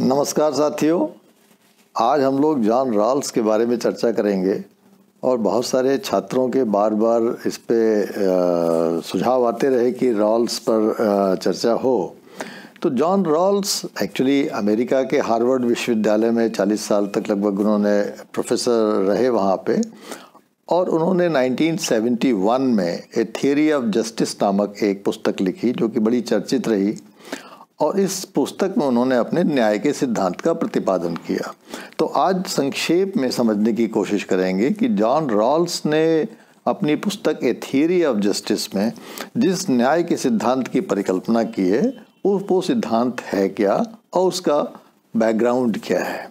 नमस्कार साथियों, आज हम लोग जॉन रॉल्स के बारे में चर्चा करेंगे और बहुत सारे छात्रों के बार बार इस पर सुझाव आते रहे कि रॉल्स पर चर्चा हो। तो जॉन रॉल्स एक्चुअली अमेरिका के हार्वर्ड विश्वविद्यालय में 40 साल तक लगभग उन्होंने प्रोफेसर रहे वहाँ पे और उन्होंने 1971 में ए थियरी ऑफ़ जस्टिस नामक एक पुस्तक लिखी जो कि बड़ी चर्चित रही। और इस पुस्तक में उन्होंने अपने न्याय के सिद्धांत का प्रतिपादन किया। तो आज संक्षेप में समझने की कोशिश करेंगे कि जॉन रॉल्स ने अपनी पुस्तक ए थियरी ऑफ़ जस्टिस में जिस न्याय के सिद्धांत की परिकल्पना की है वो सिद्धांत है क्या और उसका बैकग्राउंड क्या है।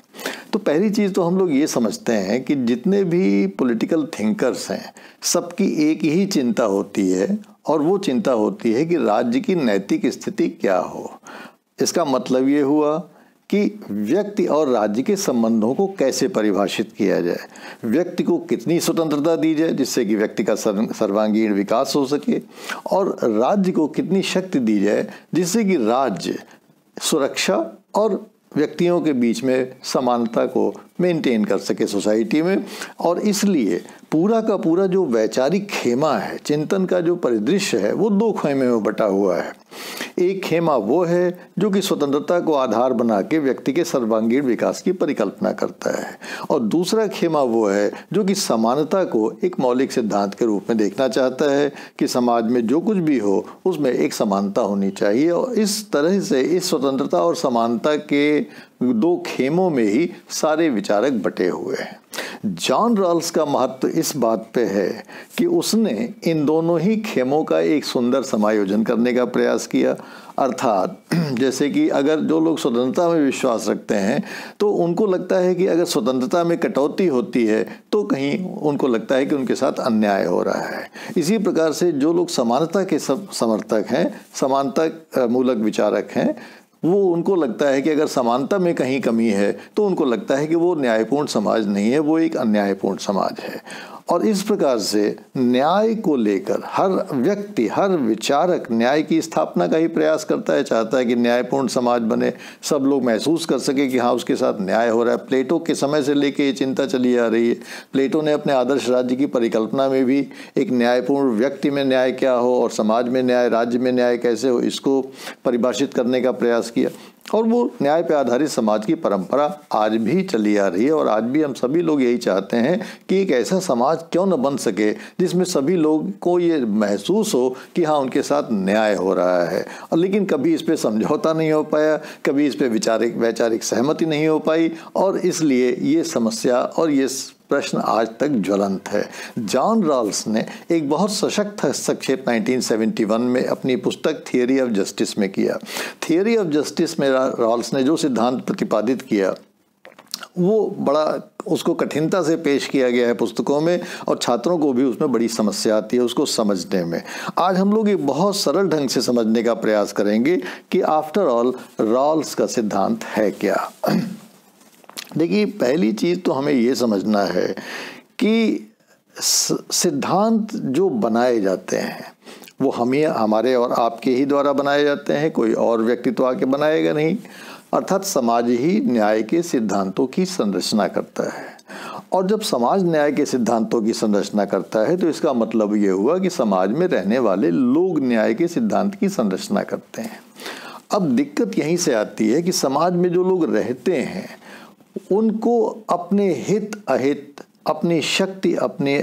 तो पहली चीज़ तो हम लोग ये समझते हैं कि जितने भी पॉलिटिकल थिंकर्स हैं, सबकी एक ही चिंता होती है और वो चिंता होती है कि राज्य की नैतिक स्थिति क्या हो। इसका मतलब ये हुआ कि व्यक्ति और राज्य के संबंधों को कैसे परिभाषित किया जाए? व्यक्ति को कितनी स्वतंत्रता दी जाए जिससे कि व्यक्ति का सर्वांगीण विकास हो सके? और राज्य को कितनी शक्ति दी जाए जिससे कि राज्य सुरक्षा और व्यक्तियों के बीच में समानता को मेंटेन कर सके सोसाइटी में? और इसलिए पूरा का पूरा जो वैचारिक खेमा है, चिंतन का जो परिदृश्य है, वो दो खेमे में बटा हुआ है। एक खेमा वो है जो कि स्वतंत्रता को आधार बना के व्यक्ति के सर्वांगीण विकास की परिकल्पना करता है। और दूसरा खेमा वो है जो कि समानता को एक मौलिक सिद्धांत के रूप में देखना चाहता है कि समाज में जो कुछ भी हो, उसमें एक समानता होनी चाहिए। और इस तरह से इस स्वतंत्रता और समानता के दो खेमों में ही सारे विचारक बटे हुए हैं। जॉन रॉल्स का महत्व इस बात पे है कि उसने इन दोनों ही खेमों का एक सुंदर समायोजन करने का प्रयास किया। अर्थात, जैसे कि अगर जो लोग स्वतंत्रता में विश्वास रखते हैं तो उनको लगता है कि अगर स्वतंत्रता में कटौती होती है तो कहीं उनको लगता है कि उनके साथ अन्याय हो रहा है। इसी प्रकार से जो लोग समानता के सब समर्थक हैं, समानता मूलक विचारक हैं वो उनको लगता है कि अगर समानता में कहीं कमी है तो उनको लगता है कि वो न्यायपूर्ण समाज नहीं है, वो एक अन्यायपूर्ण समाज है। और इस प्रकार से न्याय को लेकर हर व्यक्ति, हर विचारक न्याय की स्थापना का ही प्रयास करता है, चाहता है कि न्यायपूर्ण समाज बने, सब लोग महसूस कर सके कि हाँ उसके साथ न्याय हो रहा है। प्लेटो के समय से लेके ये चिंता चली आ रही है। प्लेटो ने अपने आदर्श राज्य की परिकल्पना में भी एक न्यायपूर्ण व्यक्ति में न्याय क्या हो और समाज में न्याय, राज्य में न्याय कैसे हो, इसको परिभाषित करने का प्रयास किया। और वो न्याय पर आधारित समाज की परंपरा आज भी चली आ रही है और आज भी हम सभी लोग यही चाहते हैं कि एक ऐसा समाज क्यों न बन सके जिसमें सभी लोग को ये महसूस हो कि हाँ उनके साथ न्याय हो रहा है। और लेकिन कभी इस पर समझौता नहीं हो पाया, कभी इस पर विचारिक, वैचारिक सहमति नहीं हो पाई और इसलिए ये समस्या और ये प्रश्न आज तक ज्वलंत है। जॉन रॉल्स ने एक बहुत सशक्त हस्तक्षेप 1971 में अपनी पुस्तक थियरी ऑफ़ जस्टिस में किया। थियरी ऑफ़ जस्टिस में रॉल्स ने जो सिद्धांत प्रतिपादित किया, वो बड़ा, उसको कठिनता से पेश किया गया है पुस्तकों में और छात्रों को भी उसमें बड़ी समस्या आती है उसको समझने में। आज हम लोग ये बहुत सरल ढंग से समझने का प्रयास करेंगे कि आफ्टर ऑल रॉल्स का सिद्धांत है क्या? देखिए, पहली चीज़ तो हमें ये समझना है कि सिद्धांत जो बनाए जाते हैं, वो हम, हमारे और आपके ही द्वारा बनाए जाते हैं, कोई और व्यक्ति तो आके बनाएगा नहीं। अर्थात समाज ही न्याय के सिद्धांतों की संरचना करता है। और जब समाज न्याय के सिद्धांतों की संरचना करता है तो इसका मतलब ये हुआ कि समाज में रहने वाले लोग न्याय के सिद्धांत की संरचना करते हैं। अब दिक्कत यहीं से आती है कि समाज में जो लोग रहते हैं उनको अपने हित अहित, अपनी शक्ति, अपने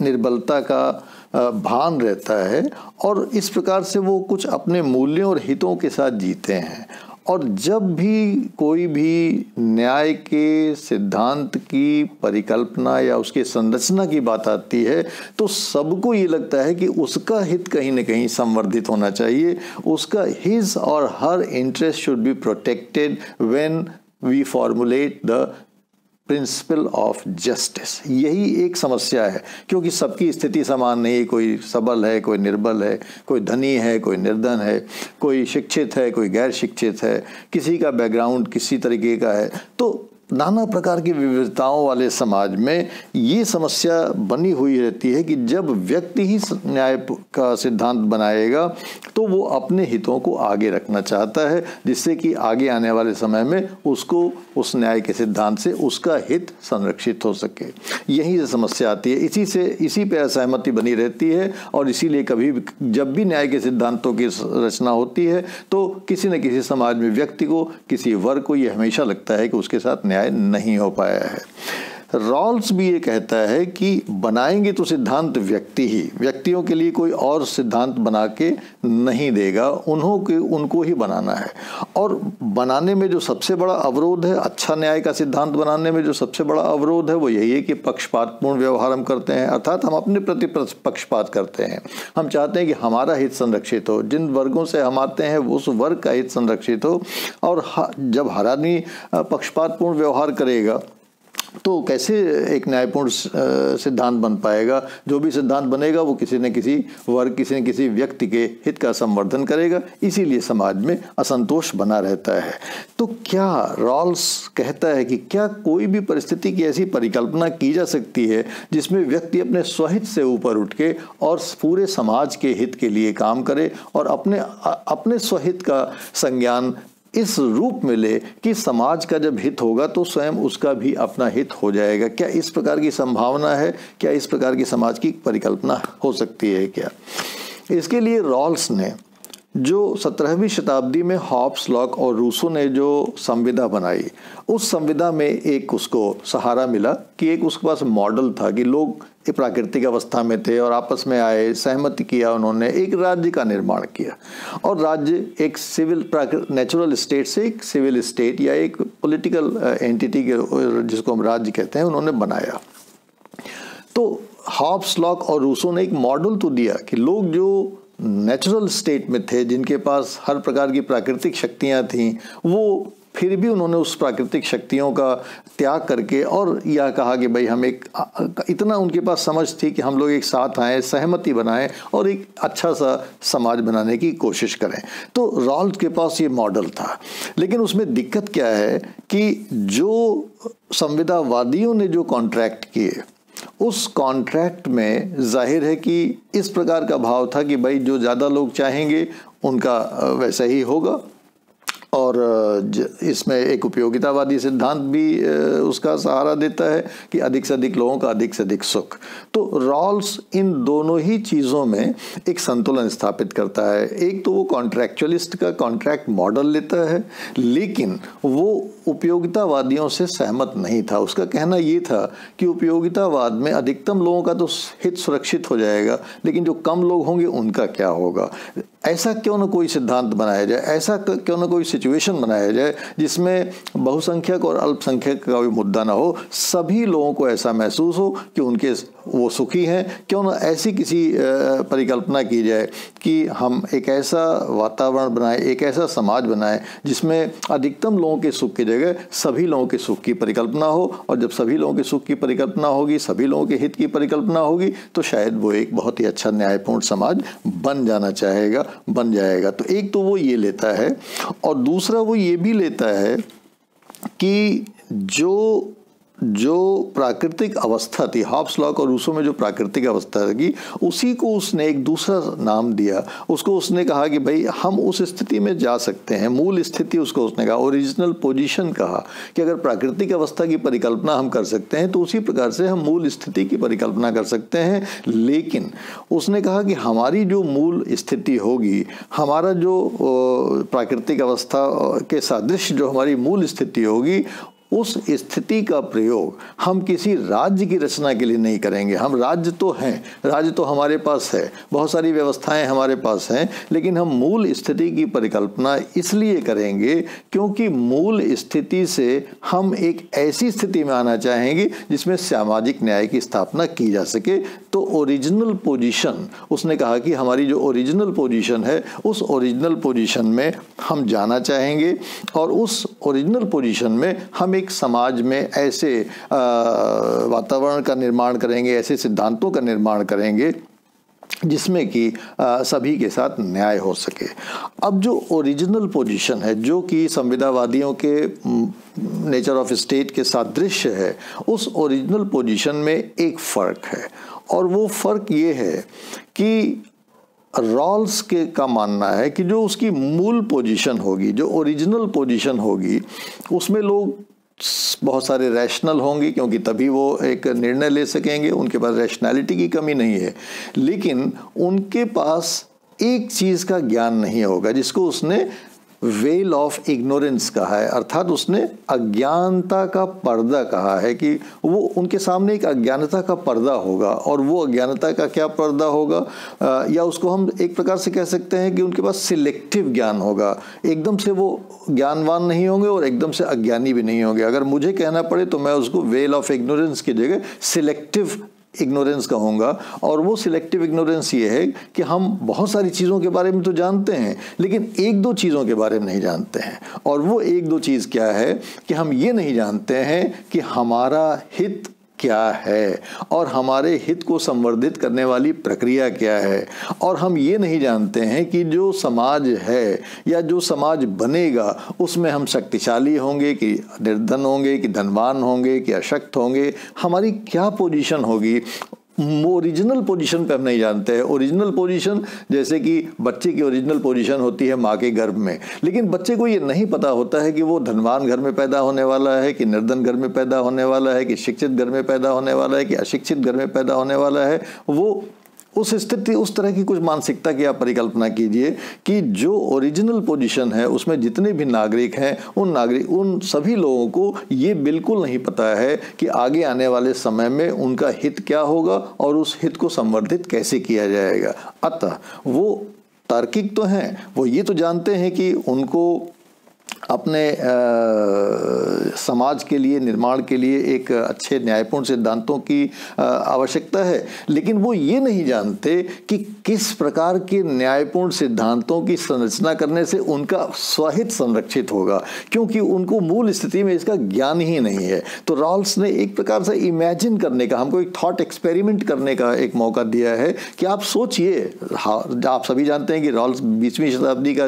निर्बलता का भान रहता है और इस प्रकार से वो कुछ अपने मूल्यों और हितों के साथ जीते हैं। और जब भी कोई भी न्याय के सिद्धांत की परिकल्पना या उसके संरचना की बात आती है तो सबको ये लगता है कि उसका हित कहीं ना कहीं संवर्धित होना चाहिए। उसका हिज और her interest should be protected when we formulate the principle of justice यही एक समस्या है, क्योंकि सबकी स्थिति समान नहीं कोई सबल है, कोई निर्बल है, कोई धनी है, कोई निर्धन है, कोई शिक्षित है, कोई गैर शिक्षित है, किसी का बैकग्राउंड किसी तरीके का है। तो नाना प्रकार की विविधताओं वाले समाज में ये समस्या बनी हुई रहती है कि जब व्यक्ति ही न्याय का सिद्धांत बनाएगा तो वो अपने हितों को आगे रखना चाहता है, जिससे कि आगे आने वाले समय में उसको उस न्याय के सिद्धांत से उसका हित संरक्षित हो सके। यही से समस्या आती है। इसी से, इसी पर असहमति बनी रहती है, और इसीलिए कभी जब भी न्याय के सिद्धांतों की रचना होती है तो किसी न किसी समाज में व्यक्ति को, किसी वर्ग को ये हमेशा लगता है कि उसके साथ न्याय नहीं हो पाया है। रॉल्स भी ये कहता है कि बनाएँगे तो सिद्धांत व्यक्ति ही, व्यक्तियों के लिए कोई और सिद्धांत बना के नहीं देगा, उन्हों के, उनको ही बनाना है। और बनाने में जो सबसे बड़ा अवरोध है अच्छा न्याय का सिद्धांत बनाने में जो सबसे बड़ा अवरोध है, वो यही है कि पक्षपातपूर्ण व्यवहार हम करते हैं, अर्थात हम अपने प्रति पक्षपात करते हैं। हम चाहते हैं कि हमारा हित संरक्षित हो, जिन वर्गों से हम आते हैं उस वर्ग का हित संरक्षित हो, और जब हर आदमी पक्षपातपूर्ण व्यवहार करेगा तो कैसे एक न्यायपूर्ण सिद्धांत बन पाएगा? जो भी सिद्धांत बनेगा, वो किसी न किसी वर्ग, किसी न किसी व्यक्ति के हित का संवर्धन करेगा। इसीलिए समाज में असंतोष बना रहता है। तो क्या रॉल्स कहता है कि क्या कोई भी परिस्थिति की ऐसी परिकल्पना की जा सकती है, जिसमें व्यक्ति अपने स्वहित से ऊपर उठ के और पूरे समाज के हित के लिए काम करे और अपने अपने स्वहित का संज्ञान इस रूप में ले कि समाज का जब हित होगा तो स्वयं उसका भी अपना हित हो जाएगा। क्या इस प्रकार की संभावना है? क्या इस प्रकार की समाज की परिकल्पना हो सकती है क्या? इसके लिए रॉल्स ने जो सत्रहवीं शताब्दी में हॉप्स लॉक और रूसो ने जो संविदा बनाई, उस संविदा में एक उसको सहारा मिला कि एक उसके पास मॉडल था कि लोग प्राकृतिक अवस्था में थे और आपस में आए, सहमति किया उन्होंने, एक राज्य का निर्माण किया। और राज्य एक सिविल नेचुरल स्टेट से एक सिविल स्टेट या एक पॉलिटिकल एंटिटी के जिसको हम राज्य कहते हैं, उन्होंने बनाया। तो हॉप्स लॉक और रूसो ने एक मॉडल तो दिया कि लोग जो नेचुरल स्टेट में थे, जिनके पास हर प्रकार की प्राकृतिक शक्तियाँ थीं, वो फिर भी उन्होंने उस प्राकृतिक शक्तियों का त्याग करके और यह कहा कि भाई हम एक इतना उनके पास समझ थी कि हम लोग एक साथ आएँ, सहमति बनाएँ और एक अच्छा सा समाज बनाने की कोशिश करें। तो रॉल्ट के पास ये मॉडल था। लेकिन उसमें दिक्कत क्या है कि जो संविदावादियों ने जो कॉन्ट्रैक्ट किए, उस कॉन्ट्रैक्ट में ज़ाहिर है कि इस प्रकार का भाव था कि भाई जो ज़्यादा लोग चाहेंगे, उनका वैसा ही होगा। और इसमें एक उपयोगितावादी सिद्धांत भी उसका सहारा देता है कि अधिक से अधिक लोगों का अधिक से अधिक सुख। तो रॉल्स इन दोनों ही चीज़ों में एक संतुलन स्थापित करता है। एक तो वो कॉन्ट्रैक्चुअलिस्ट का कॉन्ट्रैक्ट मॉडल लेता है, लेकिन वो उपयोगितावादियों से सहमत नहीं था। उसका कहना ये था कि उपयोगितावाद में अधिकतम लोगों का तो हित सुरक्षित हो जाएगा, लेकिन जो कम लोग होंगे उनका क्या होगा? ऐसा क्यों ना कोई सिद्धांत बनाया जाए? ऐसा क्यों ना कोई सिचुएशन बनाया जाए जिसमें बहुसंख्यक और अल्पसंख्यक का भी मुद्दा ना हो? सभी लोगों को ऐसा महसूस हो कि उनके वो सुखी हैं। क्यों ना ऐसी किसी परिकल्पना की जाए कि हम एक ऐसा वातावरण बनाए, एक ऐसा समाज बनाए जिसमें अधिकतम लोगों के सुख की जगह सभी लोगों के सुख की परिकल्पना हो और जब सभी लोगों के सुख की परिकल्पना होगी, सभी लोगों के हित की परिकल्पना होगी तो शायद वो एक बहुत ही अच्छा न्यायपूर्ण समाज बन जाना चाहेगा। बन जाएगा। तो एक तो वो ये लेता है और दूसरा वो ये भी लेता है कि जो जो प्राकृतिक अवस्था थी हॉप्स लॉक और रूसो में जो प्राकृतिक अवस्था थी, उसी को उसने एक दूसरा नाम दिया। उसको उसने कहा कि भाई, हम उस स्थिति में जा सकते हैं। मूल स्थिति उसको उसने कहा ओरिजिनल पोजीशन कहा कि अगर प्राकृतिक अवस्था की परिकल्पना हम कर सकते हैं तो उसी प्रकार से हम मूल स्थिति की परिकल्पना कर सकते हैं। लेकिन उसने कहा कि हमारी जो मूल स्थिति होगी, हमारा जो प्राकृतिक अवस्था के सादृश्य जो हमारी मूल स्थिति होगी उस स्थिति का प्रयोग हम किसी राज्य की रचना के लिए नहीं करेंगे। हम राज्य तो हैं, राज्य तो हमारे पास है, बहुत सारी व्यवस्थाएँ हमारे पास हैं, लेकिन हम मूल स्थिति की परिकल्पना इसलिए करेंगे क्योंकि मूल स्थिति से हम एक ऐसी स्थिति में आना चाहेंगे जिसमें सामाजिक न्याय की स्थापना की जा सके। तो ओरिजिनल पोजीशन, उसने कहा कि हमारी जो ओरिजिनल पोजीशन है, उस ओरिजिनल पोजीशन में हम जाना चाहेंगे और उस ओरिजिनल पोजीशन में हम एक समाज में ऐसे वातावरण का निर्माण करेंगे, ऐसे सिद्धांतों का निर्माण करेंगे, जिसमें कि सभी के साथ न्याय हो सके। अब जो ओरिजिनल पोजीशन है, जो कि संविदावादियों के नेचर ऑफ़ स्टेट के सादृश्य है, उस ओरिजिनल पोजीशन में एक फ़र्क है। और वो फ़र्क ये है कि रॉल्स के, का मानना है कि जो उसकी मूल पोजीशन होगी, जो ओरिजिनल पोजीशन होगी, उसमें लोग बहुत सारे रैशनल होंगे क्योंकि तभी वो एक निर्णय ले सकेंगे, उनके पास रैशनैलिटी की कमी नहीं है। लेकिन उनके पास एक चीज़ का ज्ञान नहीं होगा, जिसको उसने वेल ऑफ़ इग्नोरेंस कहा है, अर्थात उसने अज्ञानता का पर्दा कहा है कि वो उनके सामने एक अज्ञानता का पर्दा होगा और वो अज्ञानता का क्या पर्दा होगा? या उसको हम एक प्रकार से कह सकते हैं कि उनके पास सिलेक्टिव ज्ञान होगा। एकदम से वो ज्ञानवान नहीं होंगे और एकदम से अज्ञानी भी नहीं होंगे। अगर मुझे कहना पड़े तो मैं उसको वेल ऑफ़ इग्नोरेंस की जगह सिलेक्टिव इग्नोरेंस कहूँगा और वो सिलेक्टिव इग्नोरेंस ये है कि हम बहुत सारी चीज़ों के बारे में तो जानते हैं, लेकिन एक दो चीज़ों के बारे में नहीं जानते हैं। और वो एक दो चीज़ क्या है कि हम ये नहीं जानते हैं कि हमारा हित क्या है? और हमारे हित को संवर्धित करने वाली प्रक्रिया क्या है? और हम ये नहीं जानते हैं कि जो समाज है या जो समाज बनेगा, उसमें हम शक्तिशाली होंगे कि निर्धन होंगे, कि धनवान होंगे, कि अशक्त होंगे? हमारी क्या पोजीशन होगी? ओरिजिनल पोजीशन पे हम नहीं जानते हैं। ओरिजिनल पोजीशन, जैसे कि बच्चे की ओरिजिनल पोजीशन होती है माँ के गर्भ में। लेकिन बच्चे को ये नहीं पता होता है कि वो धनवान घर में पैदा होने वाला है, कि निर्धन घर में पैदा होने वाला है, कि शिक्षित घर में पैदा होने वाला है, कि अशिक्षित घर में पैदा होने वाला है। वो उस स्थिति, उस तरह की कुछ मानसिकता की आप परिकल्पना कीजिए कि जो ओरिजिनल पोजीशन है, उसमें जितने भी नागरिक हैं, उन नागरिक, उन सभी लोगों को ये बिल्कुल नहीं पता है कि आगे आने वाले समय में उनका हित क्या होगा और उस हित को संवर्धित कैसे किया जाएगा। अतः वो तार्किक तो हैं, वो ये तो जानते हैं कि उनको अपने आ, समाज के लिए निर्माण के लिए एक अच्छे न्यायपूर्ण सिद्धांतों की आवश्यकता है। लेकिन वो ये नहीं जानते कि किस प्रकार के न्यायपूर्ण सिद्धांतों की संरचना करने से उनका स्वहित संरक्षित होगा क्योंकि उनको मूल स्थिति में इसका ज्ञान ही नहीं है। तो रॉल्स ने एक प्रकार से इमेजिन करने का हमको एक थॉट एक्सपेरिमेंट करने का एक मौका दिया है कि आप सोचिए। आप सभी जानते हैं कि रॉल्स बीसवीं शताब्दी का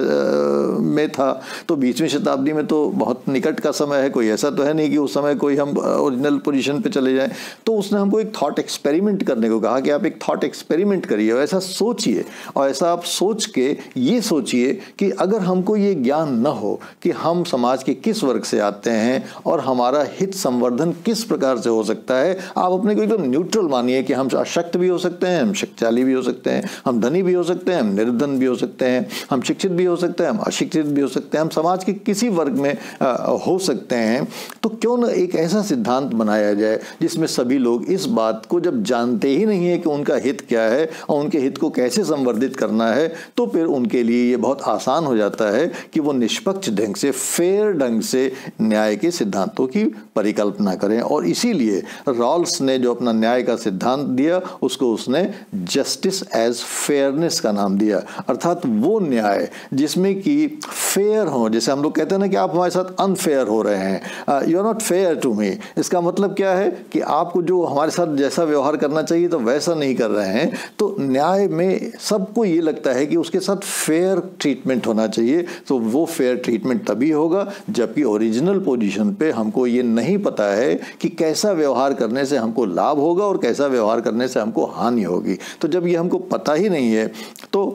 में था तो बीसवीं शताब्दी में तो बहुत निकट का समय है, कोई ऐसा तो है नहीं कि उस समय कोई हम ओरिजिनल पोजीशन पे चले जाएँ। तो उसने हमको एक थॉट एक्सपेरिमेंट करने को कहा कि आप एक थॉट एक्सपेरिमेंट करिए और ऐसा सोचिए और ऐसा आप सोच के ये सोचिए कि अगर हमको ये ज्ञान न हो कि हम समाज के किस वर्ग से आते हैं और हमारा हित संवर्धन किस प्रकार से हो सकता है, आप अपने को एकदम न्यूट्रल मानिए कि हम अशक्त भी हो सकते हैं, हम शक्तिशाली भी हो सकते हैं, हम धनी भी हो सकते हैं, हम निर्धन भी हो सकते हैं, हम शिक्षित भी हो सकते हैं, हम अशिक्षित भी हो सकते हैं, हम समाज के किसी वर्ग में हो सकते हैं। तो क्यों ना एक ऐसा सिद्धांत बनाया जाए जिसमें सभी लोग इस बात को जब जानते ही नहीं है कि उनका हित क्या है और उनके हित को कैसे संवर्धित करना है तो फिर उनके लिए ये बहुत आसान हो जाता है कि वो निष्पक्ष ढंग से फेयर ढंग से न्याय के सिद्धांतों की परिकल्पना करें। और इसीलिए रॉल्स ने जो अपना न्याय का सिद्धांत दिया, उसको उसने जस्टिस एज फेयरनेस का नाम दिया। अर्थात वो न्याय जिसमें कि फेयर हो, जैसे हम लोग कहते हैं ना कि आप हमारे साथ अनफेयर हो रहे हैं you are not fair to me इसका मतलब क्या है कि आपको जो हमारे साथ जैसा व्यवहार करना चाहिए तो वैसा नहीं कर रहे हैं। तो न्याय में सबको ये लगता है कि उसके साथ फेयर ट्रीटमेंट होना चाहिए। तो वो फेयर ट्रीटमेंट तभी होगा जबकि ओरिजिनल पोजीशन पे हमको ये नहीं पता है कि कैसा व्यवहार करने से हमको लाभ होगा और कैसा व्यवहार करने से हमको हानि होगी। तो जब ये हमको पता ही नहीं है तो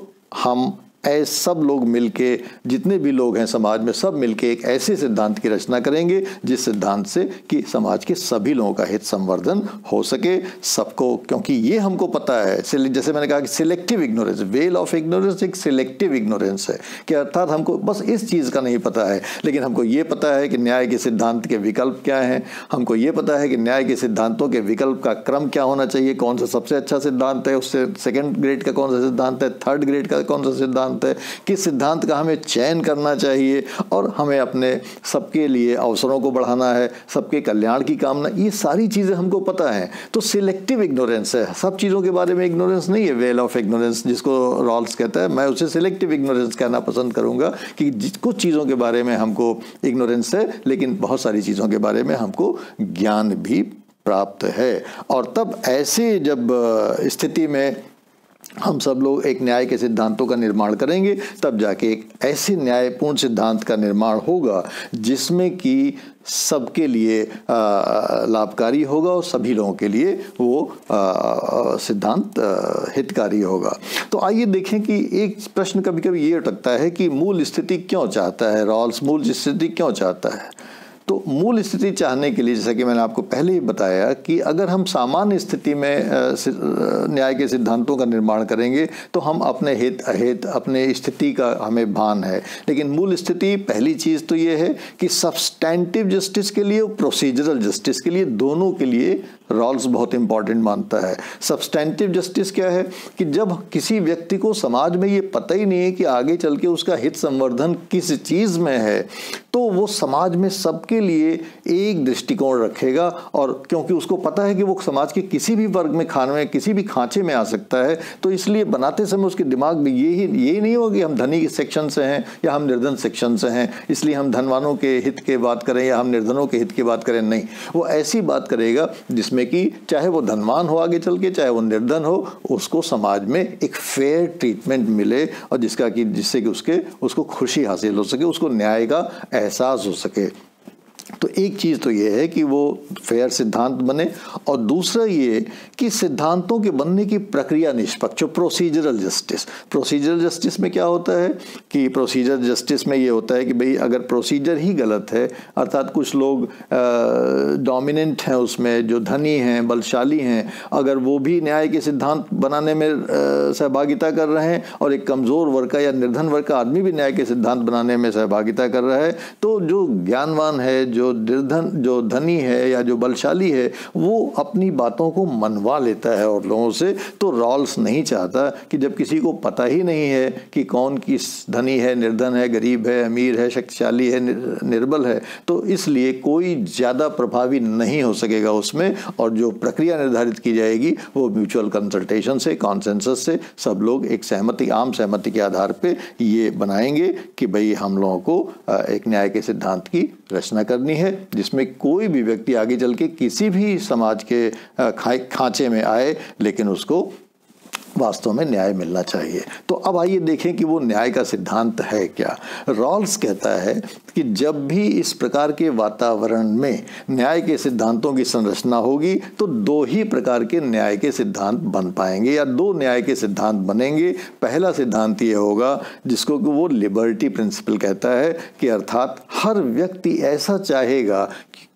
हम ऐसे सब लोग मिलके, जितने भी लोग हैं समाज में, सब मिलके एक ऐसे सिद्धांत की रचना करेंगे, जिस सिद्धांत से कि समाज के सभी लोगों का हित संवर्धन हो सके, सबको, क्योंकि ये हमको पता है जैसे मैंने कहा कि selective ignorance veil of ignorance एक सिलेक्टिव इग्नोरेंस है, कि अर्थात हमको बस इस चीज़ का नहीं पता है, लेकिन हमको ये पता है कि न्याय के सिद्धांत के विकल्प क्या हैं, हमको ये पता है कि न्याय के सिद्धांतों के विकल्प का क्रम क्या होना चाहिए, कौन सा सबसे अच्छा सिद्धांत है, उससे सेकेंड ग्रेड का कौन सा सिद्धांत है थर्ड ग्रेड का कौन सा सिद्धांत सिद्धांत है किस सिद्धांत का हमें चयन करना चाहिए और हमें अपने सबके लिए अवसरों को बढ़ाना है, सबके कल्याण की कामना, ये सारी चीज़ें हमको पता है। तो सिलेक्टिव इग्नोरेंस है। सब चीज़ों के बारे में इग्नोरेंस नहीं है। वेल ऑफ़ इग्नोरेंस जिसको रॉल्स कहता है, मैं उसे सिलेक्टिव इग्नोरेंस कहना पसंद करूँगा कि कुछ चीज़ों के बारे में हमको इग्नोरेंस है, लेकिन बहुत सारी चीज़ों के बारे में हमको ज्ञान भी प्राप्त है। और तब ऐसे जब स्थिति में हम सब लोग एक न्याय के सिद्धांतों का निर्माण करेंगे, तब जाके एक ऐसे न्यायपूर्ण सिद्धांत का निर्माण होगा, जिसमें कि सबके लिए लाभकारी होगा और सभी लोगों के लिए वो सिद्धांत हितकारी होगा। तो आइए देखें कि एक प्रश्न कभी कभी ये अटकता है कि मूल स्थिति क्यों चाहता है, रॉल्स मूल स्थिति क्यों चाहता है? तो मूल स्थिति चाहने के लिए, जैसा कि मैंने आपको पहले ही बताया कि अगर हम सामान्य स्थिति में न्याय के सिद्धांतों का निर्माण करेंगे तो हम अपने हित, अहित, अपने स्थिति का हमें भान है। लेकिन मूल स्थिति, पहली चीज़ तो ये है कि सब्सटैंटिव जस्टिस के लिए और प्रोसीजरल जस्टिस के लिए, दोनों के लिए रॉल्स बहुत इंपॉर्टेंट मानता है। सब्सटैंटिव जस्टिस क्या है कि जब किसी व्यक्ति को समाज में ये पता ही नहीं है कि आगे चल के उसका हित संवर्धन किस चीज़ में है तो वो समाज में सबके लिए एक दृष्टिकोण रखेगा और क्योंकि उसको पता है कि वो समाज के किसी भी वर्ग में, खाने किसी भी खांचे में आ सकता है तो इसलिए बनाते समय उसके दिमाग में ये ही, ये नहीं होगा कि हम धनी सेक्शन से हैं या हम निर्धन सेक्शन से हैं, इसलिए हम धनवानों के हित के बात करें या हम निर्धनों के हित की बात करें, नहीं। वो ऐसी बात करेगा जिसमें कि चाहे वो धनवान हो आगे चल के, चाहे वो निर्धन हो, उसको समाज में एक फेयर ट्रीटमेंट मिले और जिसका कि, जिससे कि उसके, उसको खुशी हासिल हो सके, उसको न्याय का एहसास हो सके। तो एक चीज़ तो ये है कि वो फेयर सिद्धांत बने और दूसरा ये कि सिद्धांतों के बनने की प्रक्रिया निष्पक्ष प्रोसीजरल जस्टिस प्रोसीजरल जस्टिस में क्या होता है कि प्रोसीजर जस्टिस में ये होता है कि भाई अगर प्रोसीजर ही गलत है, अर्थात कुछ लोग डोमिनेंट हैं उसमें, जो धनी हैं, बलशाली हैं, अगर वो भी न्याय के सिद्धांत बनाने में सहभागिता कर रहे हैं और एक कमज़ोर वर्ग का या निर्धन वर्ग का आदमी भी न्याय के सिद्धांत बनाने में सहभागिता कर रहा है तो जो ज्ञानवान है, जो निर्धन, जो धनी है या जो बलशाली है, वो अपनी बातों को मनवा लेता है और लोगों से। तो रॉल्स नहीं चाहता कि जब किसी को पता ही नहीं है कि कौन किस धनी है, निर्धन है, गरीब है, अमीर है, शक्तिशाली है निर्बल है तो इसलिए कोई ज़्यादा प्रभावी नहीं हो सकेगा उसमें और जो प्रक्रिया निर्धारित की जाएगी वो म्यूचुअल कंसल्टेशन से, कॉन्सेंसस से, सब लोग एक सहमति, आम सहमति के आधार पर ये बनाएँगे कि भाई हम लोगों को एक न्याय के सिद्धांत की रचना करनी है, जिसमें कोई भी व्यक्ति आगे चल के किसी भी समाज के खांचे में आए, लेकिन उसको वास्तव में न्याय मिलना चाहिए। तो अब आइए देखें कि वो न्याय का सिद्धांत है क्या। रॉल्स कहता है कि जब भी इस प्रकार के वातावरण में न्याय के सिद्धांतों की संरचना होगी तो दो ही प्रकार के न्याय के सिद्धांत बन पाएँगे, या दो न्याय के सिद्धांत बनेंगे। पहला सिद्धांत ये होगा, जिसको कि वो लिबर्टी प्रिंसिपल कहता है कि अर्थात हर व्यक्ति ऐसा चाहेगा कि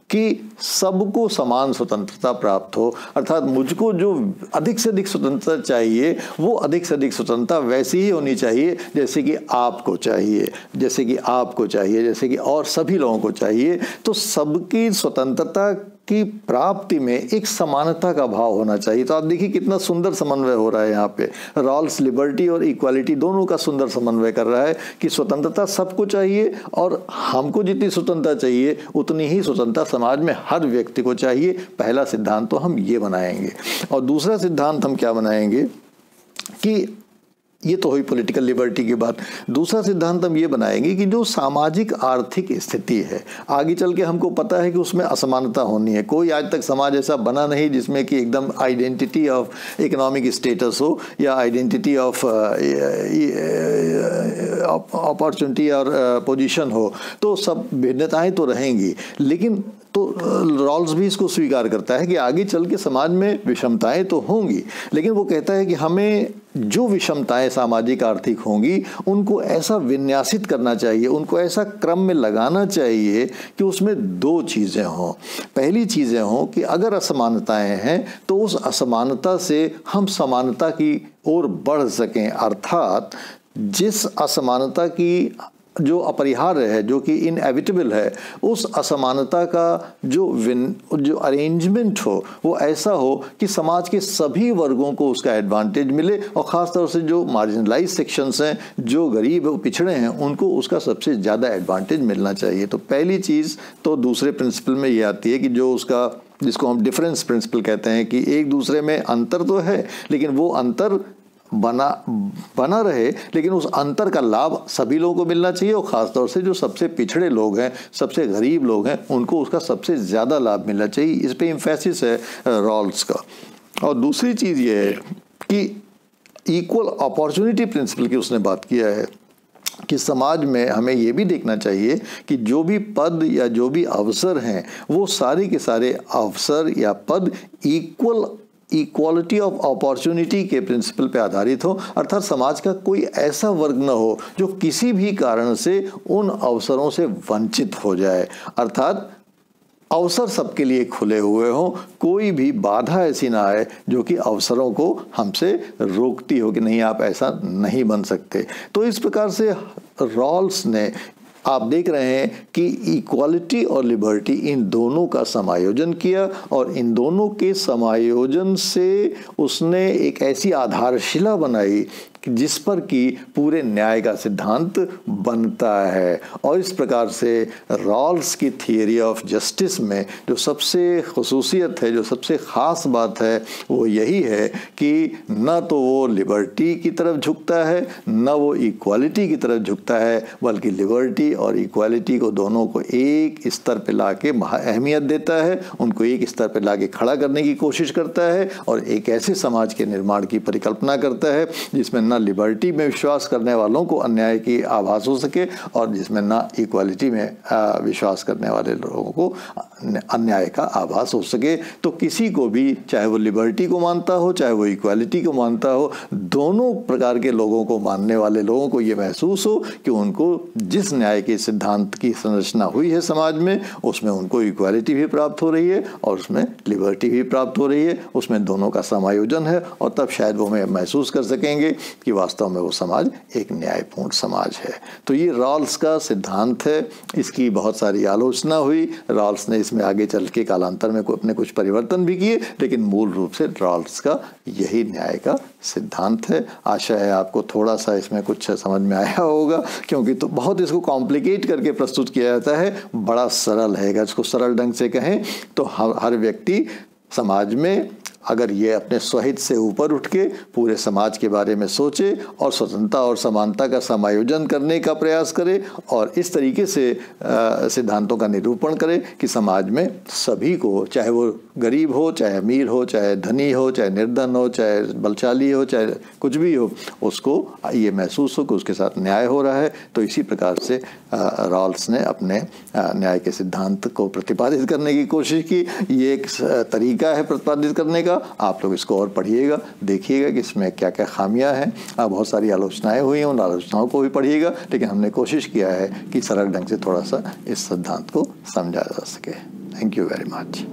सबको समान स्वतंत्रता प्राप्त हो, अर्थात मुझको जो अधिक से अधिक स्वतंत्रता चाहिए, वो अधिक से अधिक स्वतंत्रता वैसी ही होनी चाहिए जैसे कि आपको चाहिए, जैसे कि आपको चाहिए, जैसे कि और सभी लोगों को चाहिए। तो सबकी स्वतंत्रता की प्राप्ति में एक समानता का भाव होना चाहिए। तो आप देखिए कितना सुंदर समन्वय हो रहा है यहाँ पे। रॉल्स लिबर्टी और इक्वालिटी दोनों का सुंदर समन्वय कर रहा है कि स्वतंत्रता सबको चाहिए और हमको जितनी स्वतंत्रता चाहिए, उतनी ही स्वतंत्रता समाज में हर व्यक्ति को चाहिए। पहला सिद्धांत तो हम ये बनाएँगे। और दूसरा सिद्धांत हम क्या बनाएँगे कि ये तो हुई पॉलिटिकल लिबर्टी की बात। दूसरा सिद्धांत हम ये बनाएँगे कि जो सामाजिक आर्थिक स्थिति है, आगे चल के हमको पता है कि उसमें असमानता होनी है। कोई आज तक समाज ऐसा बना नहीं जिसमें कि एकदम आइडेंटिटी ऑफ़ इकोनॉमिक स्टेटस हो या आइडेंटिटी ऑफ़ अपॉर्चुनिटी और पोजीशन हो। तो सब भिन्नताएँ तो रहेंगी, लेकिन तो रॉल्स भी इसको स्वीकार करता है कि आगे चल के समाज में विषमताएँ तो होंगी। लेकिन वो कहता है कि हमें जो विषमताएँ सामाजिक, आर्थिक होंगी, उनको ऐसा विन्यासित करना चाहिए, उनको ऐसा क्रम में लगाना चाहिए कि उसमें दो चीज़ें हों। पहली चीज़ें हों कि अगर असमानताएँ हैं तो उस असमानता से हम समानता की ओर बढ़ सकें। अर्थात जिस असमानता की जो अपरिहार्य है, जो कि इनएविटेबल है, उस असमानता का जो विन, जो अरेंजमेंट हो, वो ऐसा हो कि समाज के सभी वर्गों को उसका एडवांटेज मिले और ख़ास तौर से जो मार्जिनलाइज सेक्शंस हैं, जो गरीब पिछड़े हैं, उनको उसका सबसे ज़्यादा एडवांटेज मिलना चाहिए। तो पहली चीज़ तो दूसरे प्रिंसिपल में ये आती है कि जो उसका, जिसको हम डिफरेंस प्रिंसिपल कहते हैं कि एक दूसरे में अंतर तो है, लेकिन वो अंतर बना बना रहे, लेकिन उस अंतर का लाभ सभी लोगों को मिलना चाहिए और ख़ासतौर से जो सबसे पिछड़े लोग हैं, सबसे गरीब लोग हैं, उनको उसका सबसे ज़्यादा लाभ मिलना चाहिए। इस पर इम्फेसिस है रॉल्स का। और दूसरी चीज़ ये है कि इक्वल अपॉर्चुनिटी प्रिंसिपल की उसने बात किया है कि समाज में हमें ये भी देखना चाहिए कि जो भी पद या जो भी अवसर हैं, वो सारे के सारे अवसर या पद इक्वल इक्वालिटी ऑफ़ अपॉर्चुनिटी के प्रिंसिपल पे आधारित हो। अर्थात समाज का कोई ऐसा वर्ग न हो, जो किसी भी कारण से उन अवसरों से वंचित हो जाए। अर्थात अवसर सबके लिए खुले हुए हों। कोई भी बाधा ऐसी ना आए, जो कि अवसरों को हमसे रोकती हो कि नहीं, आप ऐसा नहीं बन सकते। तो इस प्रकार से रॉल्स ने आप देख रहे हैं कि इक्वालिटी और लिबर्टी इन दोनों का समायोजन किया और इन दोनों के समायोजन से उसने एक ऐसी आधारशिला बनाई जिस पर कि पूरे न्याय का सिद्धांत बनता है। और इस प्रकार से रॉल्स की थियरी ऑफ़ जस्टिस में जो सबसे खसूसियत है, जो सबसे ख़ास बात है, वो यही है कि न तो वो लिबर्टी की तरफ़ झुकता है, न वो इक्वालिटी की तरफ़ झुकता है, बल्कि लिबर्टी और इक्वालिटी को दोनों को एक स्तर पर ला के अहमियत देता है, उनको एक स्तर पर ला के खड़ा करने की कोशिश करता है और एक ऐसे समाज के निर्माण की परिकल्पना करता है जिसमें न ना लिबर्टी में विश्वास करने वालों को अन्याय की आभास हो सके और जिसमें ना इक्वालिटी में विश्वास करने वाले लोगों को अन्याय का आभास हो सके। तो किसी को भी, चाहे वो लिबर्टी को मानता हो, चाहे वो इक्वालिटी को मानता हो, दोनों प्रकार के लोगों को, मानने वाले लोगों को ये महसूस हो कि उनको जिस न्याय के सिद्धांत की संरचना हुई है समाज में, उसमें उनको इक्वालिटी भी प्राप्त हो रही है और उसमें लिबर्टी भी प्राप्त हो रही है। उसमें दोनों का समायोजन है और तब शायद वो महसूस कर सकेंगे कि वास्तव में वो समाज एक न्यायपूर्ण समाज है। तो ये रॉल्स का सिद्धांत है। इसकी बहुत सारी आलोचना हुई। रॉल्स ने इसमें आगे चल के कालांतर में अपने कुछ परिवर्तन भी किए, लेकिन मूल रूप से रॉल्स का यही न्याय का सिद्धांत है। आशा है आपको थोड़ा सा इसमें कुछ समझ में आया होगा, क्योंकि तो बहुत इसको कॉम्प्लिकेट करके प्रस्तुत किया जाता है। बड़ा सरल है, अगर इसको सरल ढंग से कहें तो हर व्यक्ति समाज में अगर ये अपने स्वहित से ऊपर उठ के पूरे समाज के बारे में सोचे और स्वतंत्रता और समानता का समायोजन करने का प्रयास करे और इस तरीके से सिद्धांतों का निरूपण करे कि समाज में सभी को, चाहे वो गरीब हो, चाहे अमीर हो, चाहे धनी हो, चाहे निर्धन हो, चाहे बलशाली हो, चाहे कुछ भी हो, उसको ये महसूस हो कि उसके साथ न्याय हो रहा है। तो इसी प्रकार से रॉल्स ने अपने न्याय के सिद्धांत को प्रतिपादित करने की कोशिश की। ये एक तरीका है प्रतिपादित करने का। आप लोग इसको और पढ़िएगा, देखिएगा कि इसमें क्या क्या खामियाँ हैं। बहुत सारी आलोचनाएँ हुई हैं, उन आलोचनाओं को भी पढ़िएगा, लेकिन हमने कोशिश किया है कि सरल ढंग से थोड़ा सा इस सिद्धांत को समझा जा सके। Thank you very much